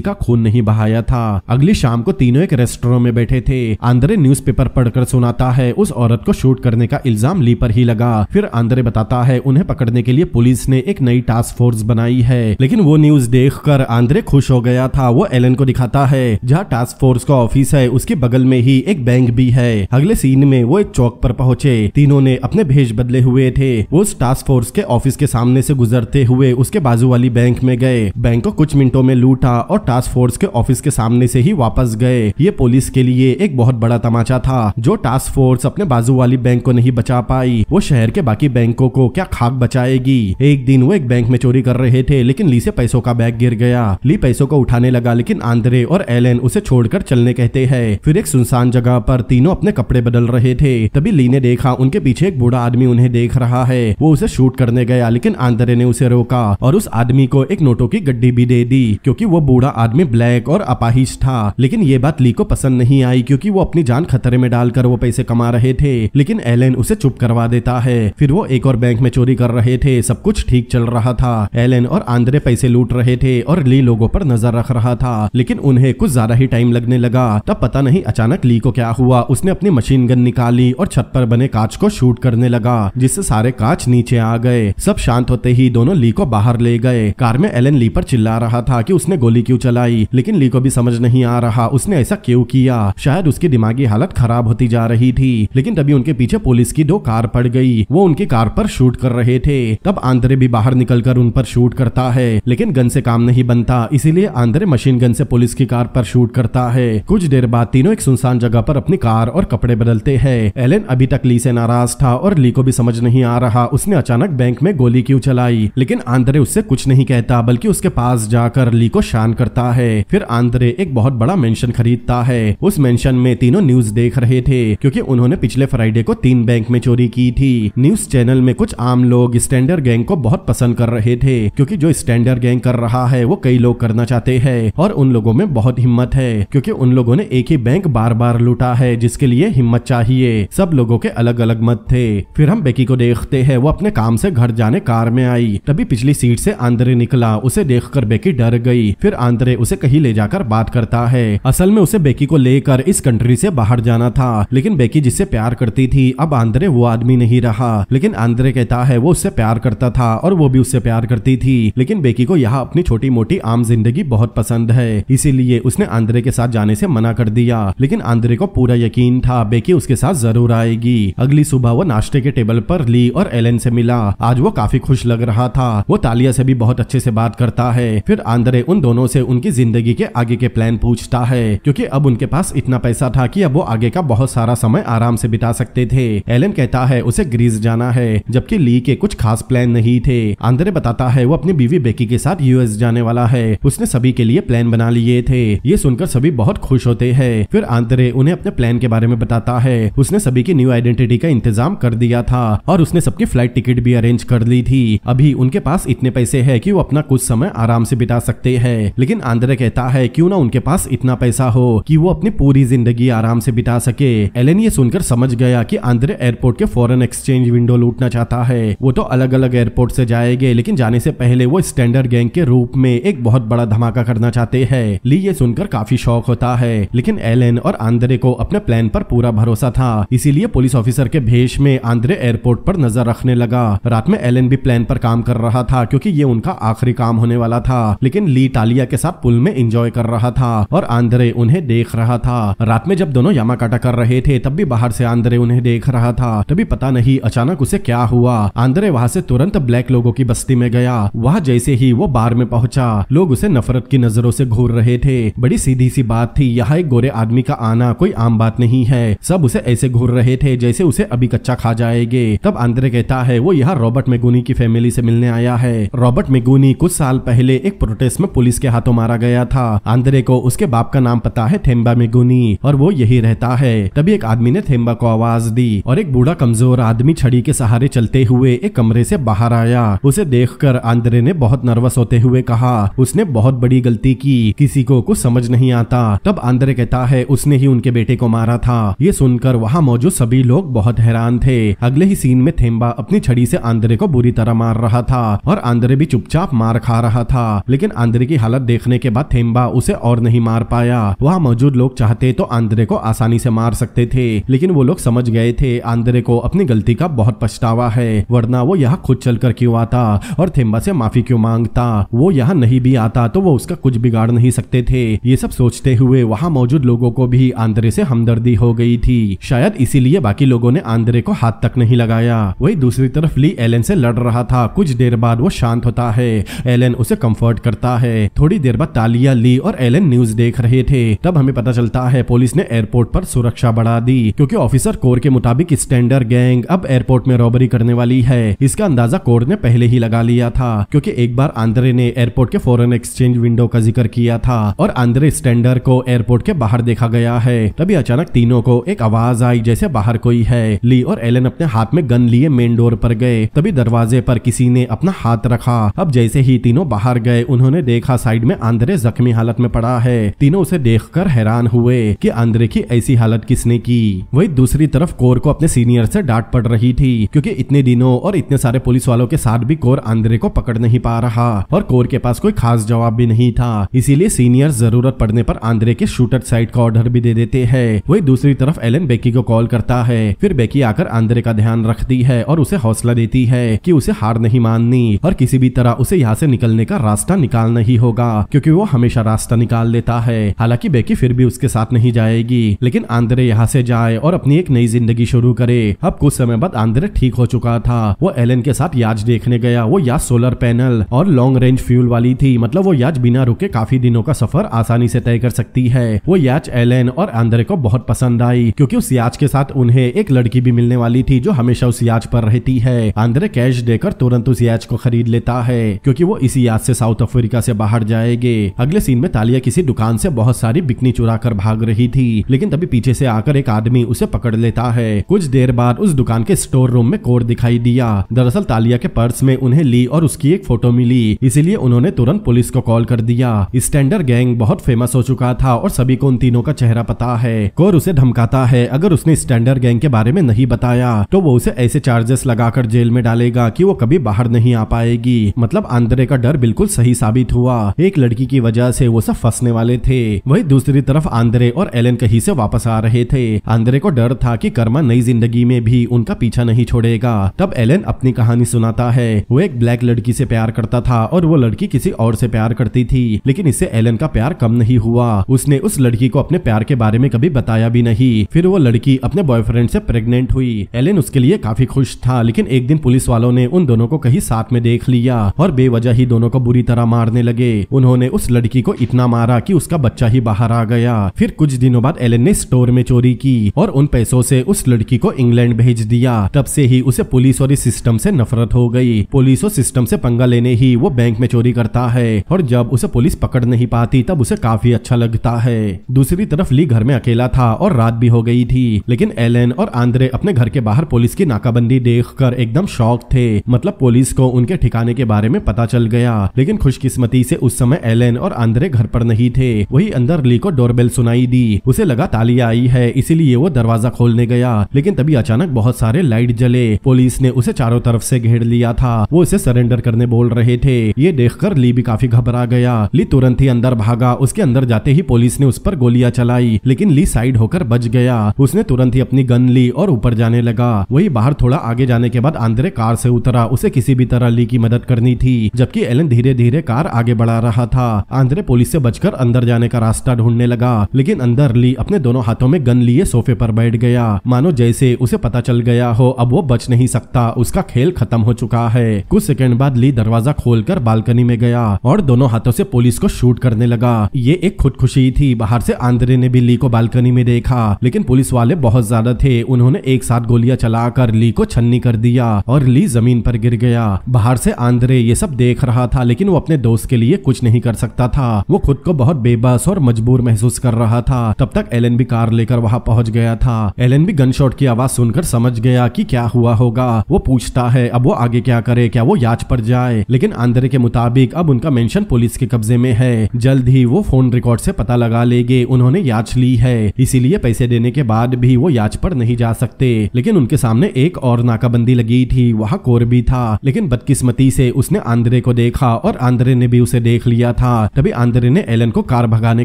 का खून नहीं बहाया था। अगली शाम को तीनों एक रेस्टोरेंट में बैठे थे। आंद्रे न्यूज़पेपर पढ़कर सुनाता है, उस औरत को शूट करने का इल्ज़ाम ली पर ही लगा। फिर आंद्रे बताता है, उन्हें पकड़ने के लिए पुलिस ने एक नई टास्क फोर्स बनाई है। लेकिन वो न्यूज़ देखकर आंद्रे खुश हो गया था। वो एलन को दिखाता है, जहाँ टास्क फोर्स का ऑफ़िस है, उसके बगल में ही एक बैंक भी है। अगले सीन में वो एक चौक पर पहुँचे। तीनों ने अपने भेज बदले हुए थे। वो उस टास्क फोर्स के ऑफ़िस के सामने से गुजरते हुए उसके बाजू वाली बैंक में गए। बैंक को कुछ मिनटों में लूटा और टास्क फोर्स के ऑफ़िस के सामने से ही वापस गए। ये पुलिस के लिए एक बहुत बड़ा तमाचा था, जो टास्क फोर्स अपने बाजू वाली बैंक को नहीं बचा पाई। वो शहर के बाकी बैंकों को क्या खाक बचाएगी? एक दिन वो एक बैंक में चोरी कर रहे थे, लेकिन ली से पैसों का बैग गिर गया। ली पैसों को उठाने लगा, लेकिन आंद्रे और एलन उसे छोड़कर चलने कहते हैं। फिर एक सुनसान जगह पर तीनों अपने कपड़े बदल रहे थे। तभी ली ने देखा, उनके पीछे एक बूढ़ा आदमी उन्हें देख रहा है। वो उसे शूट करने गया, लेकिन आंद्रे ने उसे रोका और उस आदमी को एक नोटों की गड्डी भी दे दी, क्योंकि वो बूढ़ा आदमी ब्लैक और अपाहिज था। लेकिन ये बात ली को पसंद नहीं आई, क्योंकि वो अपनी जान खतरे में डालकर वो पैसे कमा रहे थे। लेकिन एलन उसे चुप करवा देता है। फिर वो एक और बैंक में चोरी कर रहे थे। सब कुछ ठीक चल रहा था। एलन और आंद्रे पैसे लूट रहे थे और ली लोगों पर नज़र रख रहा था। लेकिन उन्हें कुछ ज़्यादा ही टाइम लगने लगा। तब पता नहीं अचानक ली को क्या हुआ। उसने अपनी मशीन गन निकाली और छत पर बने कांच को शूट करने लगा, जिससे सारे कांच नीचे आ गए। सब शांत होते ही दोनों ली को बाहर ले गए। कार में एलन ली पर चिल्ला रहा था कि उसने गोली क्यों चलाई, लेकिन ली को भी समझ नहीं आ रहा, उसने ऐसा क्यों किया? शायद उसकी दिमागी हालत खराब होती जा रही थी, लेकिन तभी उनके पीछे पुलिस की दो कार पड़ गई। वो उनकी कार पर शूट कर रहे थे। तब आंद्रे भी बाहर निकलकर उन पर शूट करता है, लेकिन गन से काम नहीं बनता, इसीलिए आंद्रे मशीन गन से पुलिस की कार पर शूट करता है। कुछ देर बाद तीनों एक सुनसान जगह पर अपनी कार और कपड़े बदलते हैं। एलन अभी तक ली से नाराज़ था और ली को भी समझ नहीं आ रहा, उसने अचानक बैंक में गोली क्यों चलाई। लेकिन आंद्रे उससे कुछ नहीं कहता, बल्कि उसके पास जाकर ली को शान करता है। फिर आंद्रे एक बहुत बड़ा मेंशन खरीदता है। उस मेंशन में तीनों न्यूज़ देख रहे थे, क्योंकि उन्होंने पिछले फ्राइडे को तीन बैंक में चोरी की थी। न्यूज़ चैनल में कुछ आम लोग स्टैंडर्ड गैंग को बहुत पसंद कर रहे थे, क्योंकि जो स्टैंडर्ड गैंग कर रहा है, वो कई लोग करना चाहते हैं, और उन लोगों में बहुत हिम्मत है, क्योंकि उन लोगों ने एक ही बैंक बार बार लूटा है, जिसके लिए हिम्मत चाहिए। सब लोगों के अलग अलग मत थे। फिर हम बेकी को देखते हैं, वो अपने काम से घर जाने कार में आई। तभी पिछली सीट से आंद्रे निकला। उसे देखकर बेकी डर गई। फिर आंद्रे उसे कहीं ले जाकर बात करता है। असल में उसे बेकी को लेकर इस कंट्री से बाहर जाना था। लेकिन बेकी जिससे प्यार करती थी, अब आंद्रे वो आदमी नहीं रहा। लेकिन आंद्रे कहता है, वो उससे प्यार करता था और वो भी उससे प्यार करती थी। लेकिन बेकी को यहाँ अपनी छोटी मोटी आम ज़िंदगी बहुत पसंद है। इसीलिए उसने आंद्रे के साथ जाने से मना कर दिया। लेकिन आंद्रे को पूरा यकीन था, बेकी उसके साथ ज़रूर आएगी। अगली सुबह वो नाश्ते के टेबल पर ली और एलन से मिला। आज वो काफ़ी खुश लग। रहा था। वो तालिया से भी बहुत अच्छे से बात करता है। फिर आंद्रे उन दोनों से उनकी ज़िंदगी के आगे के प्लान पूछता है। क्योंकि अब उनके पास इतना पैसा था कि अब वो आगे का बहुत सारा समय आराम से बिता सकते थे। एलन कहता है, उसे ग्रीस जाना है, जबकि ली के कुछ खास प्लान नहीं थे। आंद्रे बताता है, वो अपनी बीवी बेकी के साथ यूएस जाने वाला है। उसने सभी के लिए प्लान बना लिए थे। ये सुनकर सभी बहुत खुश होते हैं। फिर आंद्रे उन्हें अपने प्लान के बारे में बताता है। उसने सभी की न्यू आइडेंटिटी का इंतज़ाम कर दिया था और उसने सबकी फ़्लाइट टिकट भी अरेंज कर ली थी। अभी उनके पास इतने पैसे है कि वो अपना कुछ समय आराम से बिता सकते हैं। लेकिन आंद्रे कहता है, क्यों ना उनके पास इतना पैसा हो कि वो अपनी पूरी ज़िंदगी आराम से बिता सके? एलन ये सुनकर समझ गया कि आंद्रे एयरपोर्ट के फॉरेन एक्सचेंज विंडो लूटना चाहता है। वो तो अलग अलग एयरपोर्ट से जाएँगे, लेकिन जाने से पहले वो स्टैंडर्ड गैंग के रूप में एक बहुत बड़ा धमाका करना चाहते हैं। ली ये सुनकर काफ़ी शौक होता है, लेकिन एलन और आंद्रे को अपने प्लान पर पूरा भरोसा था। इसीलिए पुलिस ऑफिसर के भेष में आंद्रे एयरपोर्ट पर नज़र रखने लगा। रात में एलन भी प्लान प्लान पर काम कर रहा था, क्योंकि ये उनका आखिरी काम होने वाला था। लेकिन ली टालिया के साथ पुल में एंजॉय कर रहा था और आंद्रे उन्हें देख रहा था। रात में जब दोनों यामाकाटा कर रहे थे, तब भी बाहर से आंद्रे उन्हें देख रहा था। तभी पता नहीं अचानक उसे क्या हुआ। आंद्रे वहाँ से तुरंत ब्लैक लोगों की बस्ती में गया। वहाँ जैसे ही वो बार में पहुँचा, लोग उसे नफरत की नज़रों से घूर रहे थे। बड़ी सीधी सी बात थी, यहाँ एक गोरे आदमी का आना कोई आम बात नहीं है। सब उसे ऐसे घूर रहे थे जैसे उसे अभी कच्चा खा जाएँगे। तब आंद्रे कहता है, वो यहाँ रॉबर्ट मेगुनी की फैमिली से मिलने आया है। रॉबर्ट मेगुनी कुछ साल पहले एक प्रोटेस्ट में पुलिस के हाथों मारा गया था। आंद्रे को उसके बाप का नाम पता है थेम्बा मेगुनी, और वो यही रहता है। तभी एक आदमी ने थेम्बा को आवाज़ दी, और एक बूढ़ा कमज़ोर आदमी छड़ी के सहारे चलते हुए एक कमरे से बाहर आया। उसे देखकर आंद्रे ने बहुत नर्वस होते हुए कहा, उसने बहुत बड़ी गलती की, किसी को कुछ समझ नहीं आता। तब आंद्रे कहता है, उसने ही उनके बेटे को मारा था। ये सुनकर वहाँ मौजूद सभी लोग बहुत हैरान थे। अगले ही सीन में थेम्बा अपनी छड़ी से आंद्रे को बुरी तरह मार रहा था और आंद्रे भी चुपचाप मार खा रहा था। लेकिन आंद्रे की हालत देखने के बाद थेम्बा उसे और नहीं मार पाया। वहाँ मौजूद लोग चाहते तो आंद्रे को आसानी से मार सकते थे, लेकिन वो लोग समझ गए थे आंद्रे को अपनी गलती का बहुत पछतावा है, वरना वो यहाँ खुद चलकर क्यों आता और थेम्बा से माफ़ी क्यों माँगता? वो यहाँ नहीं भी आता तो वो उसका कुछ बिगाड़ नहीं सकते थे। ये सब सोचते हुए वहाँ मौजूद लोगों को भी आंद्रे से हमदर्दी हो गई थी। शायद इसीलिए बाकी लोगों ने आंद्रे को हाथ तक नहीं लगाया। वही दूसरी तरफ़ ली एलन से लड़ रहा था। कुछ देर बाद वो शांत होता है। एलन उसे कंफर्ट करता है। थोड़ी देर बाद तालिया ली और एलन न्यूज़ देख रहे थे। तब हमें पता चलता है पुलिस ने एयरपोर्ट पर सुरक्षा बढ़ा दी, क्योंकि ऑफिसर कोर के मुताबिक स्टैंडर गैंग अब एयरपोर्ट में रॉबरी करने वाली है। इसका अंदाज़ा कोर ने पहले ही लगा लिया था, क्योंकि एक बार आंद्रे ने एयरपोर्ट के फॉरेन एक्सचेंज विंडो का ज़िक्र किया था और आंद्रे स्टैंडर को एयरपोर्ट के बाहर देखा गया है। तभी अचानक तीनों को एक आवाज़ आई, जैसे बाहर कोई है। ली और एलन अपने हाथ में गन लिए मेन डोर पर गए। तभी दरवाजे पर किसी ने अपना हाथ रखा। अब जैसे ही तीनों बाहर गए, उन्होंने देखा साइड में आंद्रे जख्मी हालत में पड़ा है। तीनों उसे देखकर हैरान हुए कि आंद्रे की ऐसी हालत किसने की। वही दूसरी तरफ़ कोर को अपने सीनियर से डांट पड़ रही थी, क्योंकि इतने दिनों और इतने सारे पुलिस वालों के साथ भी कोर आंद्रे को पकड़ नहीं पा रहा और कोर के पास कोई खास जवाब भी नहीं था। इसीलिए सीनियर ज़रूरत पड़ने पर आंद्रे के शूटर साइड का ऑर्डर भी दे देते हैं। वही दूसरी तरफ़ एलन बेकी को कॉल करता है। फिर बेकी आकर आंद्रे का ध्यान रखती है और उसे हौसला देती है कि उसे हार नहीं माननी और किसी भी तरह उसे यहाँ से निकलने का रास्ता निकालना ही होगा, क्योंकि वो हमेशा रास्ता निकाल लेता है। हालाँकि बेकी फिर भी उसके साथ नहीं जाएगी, लेकिन आंद्रे यहाँ से जाए और अपनी एक नई ज़िंदगी शुरू करे। अब कुछ समय बाद आंद्रे ठीक हो चुका था। वो एलन के साथ याच देखने गया। वो याच सोलर पैनल और लॉन्ग रेंज फ्यूल वाली थी। मतलब वो याच बिना रुके काफ़ी दिनों का सफ़र आसानी से तय कर सकती है। वो याच एलन और आंद्रे को बहुत पसंद आई, क्योंकि उस याच के साथ उन्हें एक लड़की भी मिलने वाली थी, जो हमेशा उस याच पर रहती है। आंद्रे कैश देकर तुरंत उस याच को खरीद लेता है, क्योंकि वो इसी याच से साउथ अफ्रीका से बाहर जाएँगे। अगले सीन में तालिया किसी दुकान से बहुत सारी बिकनी चुरा कर भाग रही थी, लेकिन तभी पीछे से आकर एक आदमी उसे पकड़ लेता है। कुछ देर बाद उस दुकान के स्टोर रूम में कोड दिखाई दिया। दरअसल तालिया के पर्स में उन्हें ली और उसकी एक फ़ोटो मिली, इसीलिए उन्होंने तुरंत पुलिस को कॉल कर दिया। स्टैंडर गैंग बहुत फ़ेमस हो चुका था और सभी को उन तीनों का चेहरा पता है। कोर उसे धमकाता है, अगर उसने स्टैंडर गैंग के बारे में नहीं बताया तो वो उसे ऐसे चार्जेस लगाकर जेल में डालेगा कि वो कभी बाहर नहीं आ पाएगी। मतलब आंद्रे का डर बिल्कुल सही साबित हुआ। एक लड़की की वजह से वो सब फंसने वाले थे। वही दूसरी तरफ़ आंद्रे और एलन कहीं से वापस आ रहे थे। आंद्रे को डर था कि कर्मा नई ज़िंदगी में भी उनका पीछा नहीं छोड़ेगा। तब एलन अपनी कहानी सुनाता है। वो एक ब्लैक लड़की से प्यार करता था और वो लड़की किसी और से प्यार करती थी। लेकिन इससे एलन का प्यार कम नहीं हुआ। उसने उस लड़की को अपने प्यार के बारे में कभी बताया भी नहीं। फिर वो लड़की अपने बॉयफ्रेंड से प्रेग्नेंट हुई। एलन उसके लिए काफ़ी खुश था, लेकिन एक दिन पुलिस वालों ने उन दोनों को कहीं साथ में देख लिया और बेवजह ही दोनों को बुरी तरह मारने लगे। उन्होंने उस लड़की को इतना मारा कि उसका बच्चा ही बाहर आ गया। फिर कुछ दिनों बाद एलन ने स्टोर में चोरी की और उन पैसों से उस लड़की को इंग्लैंड भेज दिया। तब से ही उसे पुलिस और इस सिस्टम से नफरत हो गई। पुलिस और सिस्टम से पंगा लेने ही वो बैंक में चोरी करता है और जब उसे पुलिस पकड़ नहीं पाती, तब उसे काफ़ी अच्छा लगता है। दूसरी तरफ़ ली घर में अकेला था और रात भी हो गई थी, लेकिन एलन और आंद्रे अपने घर के बाहर पुलिस की नाकाबंदी देखकर एकदम शौक थे। मतलब पुलिस को उनके ठिकाने के बारे में पता चल गया। लेकिन खुशकिस्मती से उस समय एलन और आंद्रे घर पर नहीं थे। वही अंदर ली को डोरबेल सुनाई दी। उसे लगा तालियाँ आई है, इसीलिए वो दरवाज़ा खोलने गया। लेकिन तभी अचानक बहुत सारे लाइट जले। पुलिस ने उसे चारों तरफ़ से घेर लिया था। वो उसे सरेंडर करने बोल रहे थे। ये देखकर ली भी काफ़ी घबरा गया। ली तुरंत ही अंदर भागा। उसके अंदर जाते ही पुलिस ने उस पर गोलियाँ चलाई। लेकिन ली साइड होकर बच गया। उसने तुरंत ही अपनी गन ली और ऊपर जाने लगा। वही बाहर थोड़ा आगे जाने के बाद आंद्रे कार से उतरा। उसे किसी भी तरह ली की मदद करनी थी, जबकि एलन धीरे धीरे कार आगे बढ़ा रहा था। आंद्रे पुलिस से बचकर अंदर जाने का रास्ता ढूँढने लगा, लेकिन अंदर ली अपने दोनों हाथों में गन लिए सोफे पर बैठ गया। मानो जैसे उसे पता चल गया हो, अब वो बच नहीं सकता, उसका खेल खत्म हो चुका है। कुछ सेकंड बाद ली दरवाज़ा खोलकर बालकनी में गया और दोनों हाथों से पुलिस को शूट करने लगा। ये एक खुदकुशी थी, बाहर से आंद्रे ने भी ली को बालकनी में देखा, लेकिन पुलिस वाले बहुत ज़्यादा थे, उन्होंने एक साथ गोलियाँ चलाकर ली को छन्नी कर दिया और ली ज़मीन पर गिर गया। बाहर से आंद्रे ये सब देख रहा था, लेकिन वो अपने दोस्त के लिए कुछ नहीं कर सकता था। वो खुद को बहुत बेबस और मजबूर महसूस कर रहा था। तब तक एलन भी कार लेकर वहाँ पहुँच गया था। एलन भी गन शॉट की आवाज़ सुनकर समझ गया कि क्या हुआ होगा। वो पूछता है, अब वो आगे क्या करे? क्या वो याच पर जाए? लेकिन आंद्रे के मुताबिक अब उनका मेंशन पुलिस के कब्जे में है। जल्द ही वो फ़ोन रिकॉर्ड से पता लगा लेंगे। उन्होंने याच ली है। इसीलिए पैसे देने के बाद भी वो याच पर नहीं जा सकते। लेकिन उनके सामने एक और नाकाबंदी लगी थी। वहाँ कोर भी था। लेकिन बदकिस्मती से उसने आंद्रे को देखा और आंद्रे ने भी उसे देख लिया था। तभी आंद्रे ने एलन को कार भगाने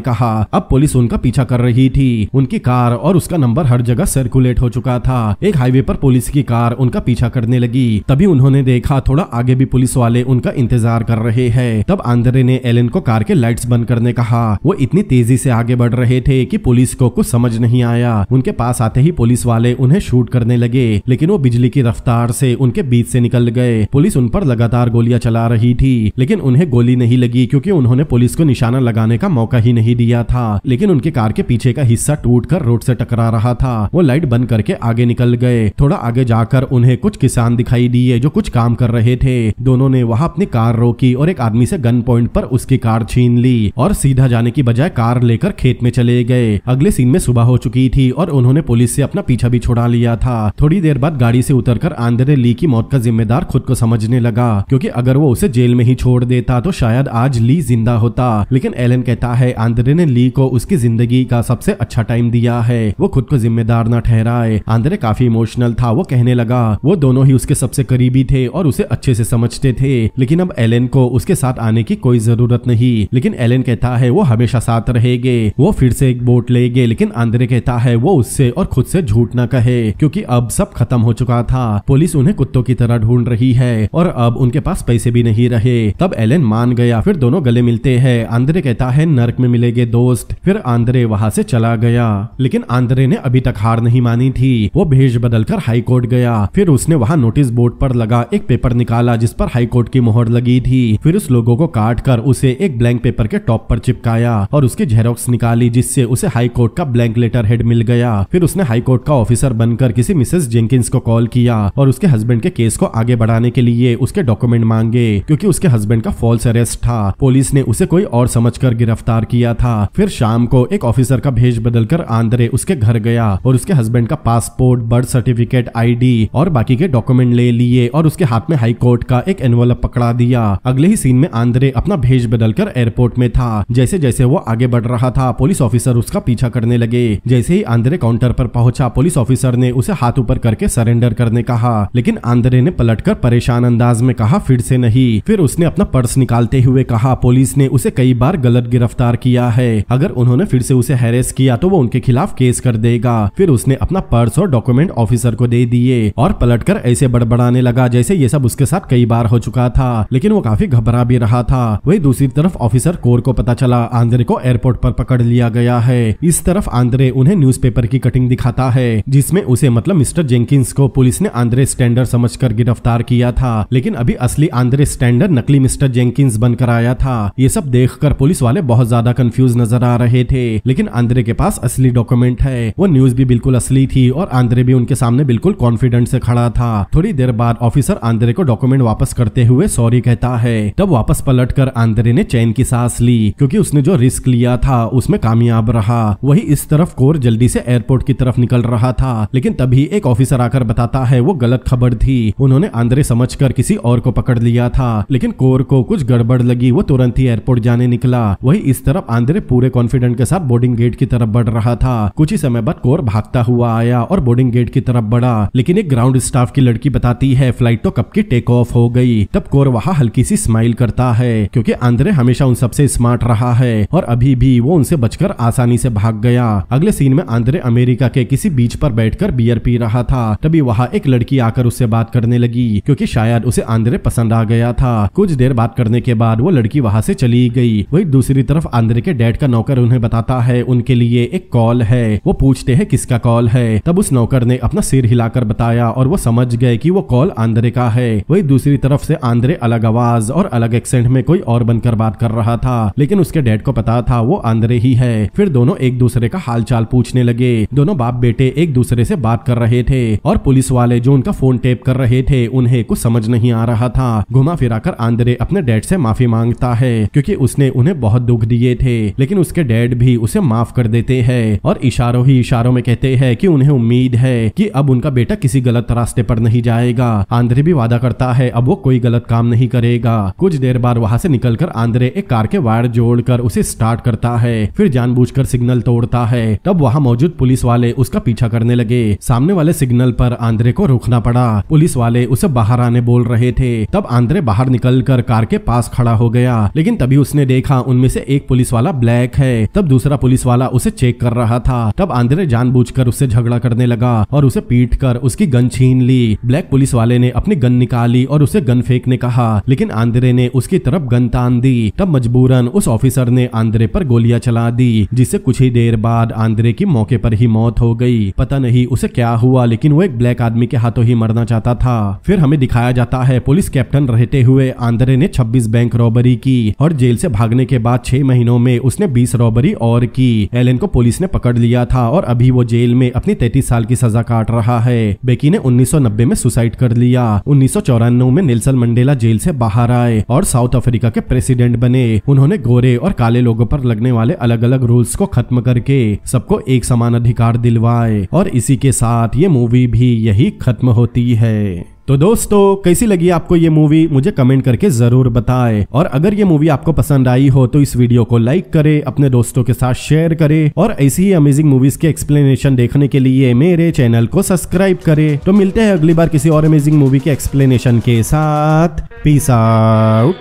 कहा। अब पुलिस उनका पीछा कर रही थी। उनकी कार और उसका नंबर हर जगह सर्कुलेट हो चुका था। एक हाईवे पर पुलिस की कार उनका पीछा करने लगी। तभी उन्होंने देखा थोड़ा आगे भी पुलिस वाले उनका इंतज़ार कर रहे हैं। तब आंद्रे ने एलन को कार के लाइट्स बंद करने कहा। वो इतनी तेज़ी से आगे बढ़ रहे थे कि पुलिस को कुछ समझ नहीं आया। उनके पास आते ही पुलिस वाले उन्हें शूट करने लगे। लेकिन वो बिजली की रफ्तार से उनके बीच से निकल गए पुलिस उन पर लगातार गोलियाँ चला रही थी, लेकिन उन्हें गोली नहीं लगी क्योंकि उन्होंने पुलिस को निशाना लगाने का मौका ही नहीं दिया था। लेकिन उनके कार के पीछे का हिस्सा टूटकर रोड से टकरा रहा था। वो लाइट बंद करके आगे निकल गए। थोड़ा आगे जाकर उन्हें कुछ किसान दिखाई दिए जो कुछ काम कर रहे थे। दोनों ने वहाँ अपनी कार रोकी और एक आदमी से गन पॉइंट पर उसकी कार छीन ली और सीधा जाने की बजाय कार लेकर खेत में चले गए। अगले सीन में सुबह हो चुकी थी और उन्होंने पुलिस से अपना पीछा भी छुड़ा लिया था। थोड़ी देर बाद गाड़ी से उतरकर आंद्रे ली की मौत का जिम्मेदार खुद को समझने लगा, क्योंकि अगर वो उसे जेल में ही छोड़ देता तो शायद आज ली ज़िंदा होता। लेकिन एलन कहता है, आंद्रे ने ली को उसकी ज़िंदगी का सबसे अच्छा टाइम दिया है। वो खुद को जिम्मेदार न ठहराए। आंद्रे काफ़ी इमोशनल था, वो कहने लगा। वो दोनों ही उसके सबसे करीबी थे और उसे अच्छे से समझते थे। लेकिन अब एलन को उसके साथ आने की कोई ज़रूरत नहीं। लेकिन एलन कहता है, वो हमेशा साथ रहेंगे। वो फिर से एक बोट लेंगे। लेकिन आंद्रे कहता है, वो उससे और खुद से झूठ न कहे, क्योंकि अब सब खत्म हो चुका था। पुलिस उन्हें कुत्तों की तरह ढूंढ रही है और अब उनके पास पैसे भी नहीं रहे। तब एलन मान गया, फिर दोनों गले मिलते हैं। आंद्रे कहता है, नर्क में मिलेंगे दोस्त। फिर आंद्रे वहाँ से चला गया। लेकिन आंद्रे ने अभी तक हार नहीं मानी थी। वो भेज बदलकर हाई कोर्ट गया। फिर उसने वहाँ नोटिस बोर्ड पर लगा, एक पेपर निकाला जिस पर हाई कोर्ट की मोहर लगी थी। फिर उस लोगों को काट कर उसे एक ब्लैंक पेपर के टॉप पर चिपकाया और उसकी जेरोक्स निकाली, जिससे उसे हाई कोर्ट का ब्लैंक लेटर हेड मिल गया। फिर उसने हाई कोर्ट का ऑफिसर बनकर किसी मिसेस जेंकिंस को कॉल किया और उसके हस्बैंड के केस को आगे बढ़ाने के लिए उसके डॉक्यूमेंट मांगे, क्योंकि उसके हस्बैंड का फॉल्स अरेस्ट था। पुलिस ने उसे कोई और समझकर गिरफ़्तार किया था। फिर शाम को एक ऑफिसर का भेज बदलकर आंद्रे उसके घर गया और उसके हस्बैंड का पासपोर्ट बर्थ सर्टिफिकेट आईडी और बाकी के डॉक्यूमेंट ले लिए और उसके हाथ में हाई कोर्ट का एक एनवलप पकड़ा दिया। अगले ही सीन में आंद्रे अपना भेज बदलकर एयरपोर्ट में था। जैसे जैसे वो आगे बढ़ रहा था पुलिस ऑफिसर उसका पीछा करने लगे। जैसे ही आंद्रे काउंटर पर पहुँचा पुलिस ऑफिसर ने उसे हाथ ऊपर करके सरेंडर करने कहा। लेकिन आंद्रे ने पलटकर परेशान अंदाज में कहा, फिर से नहीं। फिर उसने अपना पर्स निकालते हुए कहा, पुलिस ने उसे कई बार गलत गिरफ़्तार किया है। अगर उन्होंने फिर से उसे हैरेस किया तो वो उनके खिलाफ केस कर देगा। फिर उसने अपना पर्स और डॉक्यूमेंट ऑफिसर को दे दिए और पलटकर ऐसे बड़बड़ाने लगा, जैसे ये सब उसके साथ कई बार हो चुका था। लेकिन वो काफ़ी घबरा भी रहा था। वही दूसरी तरफ़ ऑफिसर कोर को पता चला, आंद्रे को एयरपोर्ट पर पकड़ लिया गया है। इस तरफ़ आंद्रे उन्हें न्यूज़पेपर की कटिंग दिखाता है, जिसमें उसे मतलब मिस्टर जेंकिंस को पुलिस ने आंद्रे स्टैंडर्ड समझकर गिरफ़्तार किया था। लेकिन अभी असली आंद्रे स्टैंडर्ड नकली मिस्टर जेंकिंस बनकर आया था। ये सब देखकर पुलिस वाले बहुत ज़्यादा कंफ्यूज नज़र आ रहे थे। लेकिन आंद्रे के पास असली डॉक्यूमेंट है। वो न्यूज़ भी बिल्कुल असली थी और आंद्रे भी उनके सामने बिल्कुल कॉन्फिडेंट से खड़ा था। थोड़ी देर बाद ऑफिसर आंद्रे को डॉक्यूमेंट वापस करते हुए सॉरी कहता है। तब वापस पलट कर आंद्रे ने चैन की सांस ली, क्योंकि उसने जो रिस्क लिया था, उसमें कामयाब रहा। वही इस तरफ़ कोर जल्दी से एयरपोर्ट की तरफ़ निकल रहा था। लेकिन तभी एक ऑफिसर आकर बताता है, वो गलत खबर थी। उन्होंने आंद्रे समझकर किसी और को पकड़ लिया था। लेकिन कोर को कुछ गड़बड़ लगी, वो तुरंत ही एयरपोर्ट जाने निकला। वही इस तरफ़ आंद्रे पूरे कॉन्फिडेंट के साथ बोर्डिंग गेट की तरफ़ बढ़ रहा था। कुछ ही समय बाद कोर भागता हुआ आया और बोर्डिंग गेट की तरफ़ बढ़ा। लेकिन एक ग्राउंड स्टाफ की लड़की बताती है, फ़्लाइट तो कब की टेक ऑफ़ हो गई। तब कोर वहाँ हल्की सी स्माइल करता है, क्योंकि आंद्रे हमेशा उन सबसे स्मार्ट रहा है और अभी भी वो उनसे बचकर आसानी से भाग गया। अगले सीन में आंद्रे अमेरिका के किसी बीच पर बैठकर बियर पी रहा था। तभी वहाँ एक लड़की आकर उससे बात करने लगी। क्योंकि शायद उसे आंद्रे पसंद आ गया था। कुछ देर बात करने के बाद वो लड़की वहाँ से चली गई। वही दूसरी तरफ़ आंद्रे के डैड का नौकर उन्हें बताता है। उनके लिए एक कॉल है। वो पूछते हैं, किसका कॉल है? तब उस नौकर ने अपना सिर हिलाकर बताया और वो समझ गए कि वो कॉल आंद्रे का है। वही दूसरी तरफ़ से आंद्रे अलग आवाज़ और अलग एक्सेंट में कोई और बनकर बात कर रहा था। लेकिन उसके डैड को पता था वो आंद्रे ही है। फिर दोनों एक दूसरे का हालचाल पूछने लगे। दोनों बाप बेटे एक दूसरे से बात कर रहे थे और पुलिस वाले जो उनका फ़ोन टेप कर रहे थे, उन्हें कुछ समझ नहीं आ रहा था। घुमा फिराकर आंद्रे अपने डैड से माफ़ी माँगता है, क्योंकि उसने उन्हें बहुत दुख दिए थे, लेकिन उसके डैड भी उसे माफ़ कर देते हैं और इशारों ही इशारों में कहते हैं कि उन्हें उम्मीद है कि अब उनका बेटा किसी गलत रास्ते पर नहीं जाएगा। आंद्रे भी वादा करता है, अब वो कोई गलत काम नहीं करेगा। कुछ देर बाद वहाँ से निकलकर आंद्रे एक कार के वायर जोड़कर उसे स्टार्ट करता है, फिर जानबूझकर सिग्नल तोड़ता है। तब वहाँ मौजूद पुलिस वाले उसका पीछा करने लगे। सामने वाले सिग्नल पर आंद्रे को रुकना पड़ा। पुलिस वाले उसे बाहर आने बोल रहे थे। तब आंद्रे बाहर निकलकर कार के पास खड़ा हो गया। लेकिन तभी उसने देखा उनमें से एक पुलिस वाला ब्लैक है। तब दूसरा पुलिस वाला उसे चेक कर रहा था। तब आंद्रे जानबूझकर उससे झगड़ा करने लगा और उसे पीट कर उसकी गन छीन ली। ब्लैक पुलिस वाले ने अपनी गन निकाली और उसे गन फेंकने कहा। लेकिन आंद्रे ने उसकी तरफ़ गन तान दी। तब मजबूरन उस ऑफिसर ने आंद्रे पर गोलियाँ चला दी, जिससे कुछ ही देर बाद आंद्रे की मौके पर ही मौत हो गई। पता नहीं उसे क्या हुआ, लेकिन वो एक ब्लैक आदमी के हाथों ही मरना चाहता था। फिर हमें दिखाया जाता है। पुलिस कैप्टन रहते हुए आंद्रे ने 26 बैंक रॉबरी की और जेल से भागने के बाद छह महीनों में उसने 20 रॉबरी और की। एलन को पुलिस ने पकड़ लिया था और अभी वो जेल में अपनी 33 साल की सजा काट रहा है। बेकी ने 1990 में सुसाइड कर लिया। उन्नीस सौ चौरानवे में नेल्सन मंडेला जेल से बाहर आए और साउथ अफ्रीका के प्रेसिडेंट बने। उन्होंने गोरे और काले लोगों पर लगने वाले अलग अलग रूल्स को खत्म करके सबको एक समान अधिकार दिलवाए और इसी के साथ ये मूवी भी यही खत्म होती है। तो दोस्तों, कैसी लगी आपको ये मूवी मुझे कमेंट करके ज़रूर बताएँ। और अगर ये मूवी आपको पसंद आई हो तो इस वीडियो को लाइक करें, अपने दोस्तों के साथ शेयर करें, और ऐसी ही अमेजिंग मूवीज़ के एक्सप्लेनेशन देखने के लिए मेरे चैनल को सब्सक्राइब करें। तो मिलते हैं अगली बार किसी और अमेजिंग मूवी के एक्सप्लेनेशन के साथ। Peace out